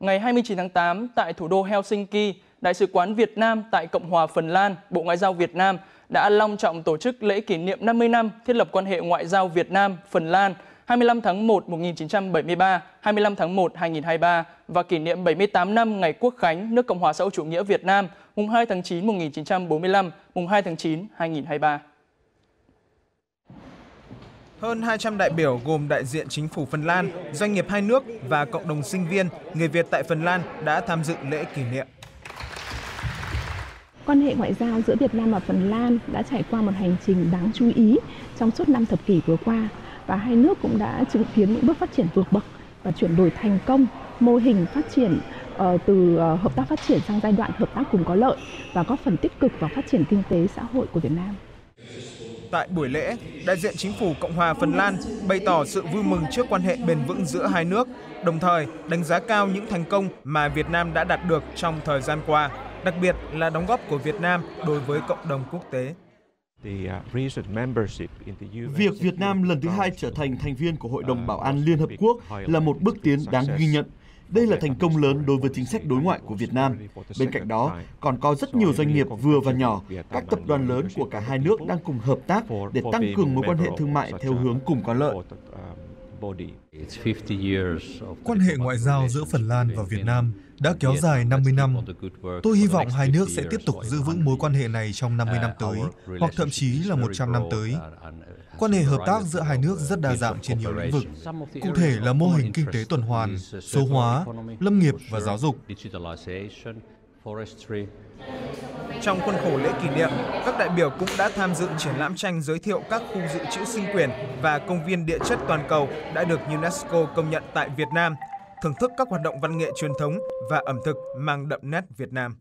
Ngày 29 tháng 8, tại thủ đô Helsinki, Đại sứ quán Việt Nam tại Cộng hòa Phần Lan, Bộ Ngoại giao Việt Nam đã long trọng tổ chức lễ kỷ niệm 50 năm thiết lập quan hệ ngoại giao Việt Nam – Phần Lan 25 tháng 1 1973, 25 tháng 1 2023 và kỷ niệm 78 năm ngày Quốc khánh nước Cộng hòa xã hội chủ nghĩa Việt Nam mùng 2 tháng 9 1945, mùng 2 tháng 9 2023. Hơn 200 đại biểu gồm đại diện chính phủ Phần Lan, doanh nghiệp hai nước và cộng đồng sinh viên, người Việt tại Phần Lan đã tham dự lễ kỷ niệm. Quan hệ ngoại giao giữa Việt Nam và Phần Lan đã trải qua một hành trình đáng chú ý trong suốt năm thập kỷ vừa qua và hai nước cũng đã chứng kiến những bước phát triển vượt bậc và chuyển đổi thành công mô hình phát triển ờ, từ ờ, hợp tác phát triển sang giai đoạn hợp tác cùng có lợi và góp phần tích cực vào phát triển kinh tế xã hội của Việt Nam. Tại buổi lễ, đại diện chính phủ Cộng hòa Phần Lan bày tỏ sự vui mừng trước quan hệ bền vững giữa hai nước, đồng thời đánh giá cao những thành công mà Việt Nam đã đạt được trong thời gian qua, đặc biệt là đóng góp của Việt Nam đối với cộng đồng quốc tế. Việc Việt Nam lần thứ hai trở thành thành viên của Hội đồng Bảo an Liên Hợp Quốc là một bước tiến đáng ghi nhận. Đây là thành công lớn đối với chính sách đối ngoại của Việt Nam. Bên cạnh đó, còn có rất nhiều doanh nghiệp vừa và nhỏ, các tập đoàn lớn của cả hai nước đang cùng hợp tác để tăng cường mối quan hệ thương mại theo hướng cùng có lợi. Quan hệ ngoại giao giữa Phần Lan và Việt Nam đã kéo dài 50 năm. Tôi hy vọng hai nước sẽ tiếp tục giữ vững mối quan hệ này trong 50 năm tới, hoặc thậm chí là 100 năm tới. Quan hệ hợp tác giữa hai nước rất đa dạng trên nhiều lĩnh vực, cụ thể là mô hình kinh tế tuần hoàn, số hóa, lâm nghiệp và giáo dục. Trong khuôn khổ lễ kỷ niệm, các đại biểu cũng đã tham dự triển lãm tranh giới thiệu các khu dự trữ sinh quyền và công viên địa chất toàn cầu đã được UNESCO công nhận tại Việt Nam, thưởng thức các hoạt động văn nghệ truyền thống và ẩm thực mang đậm nét Việt Nam.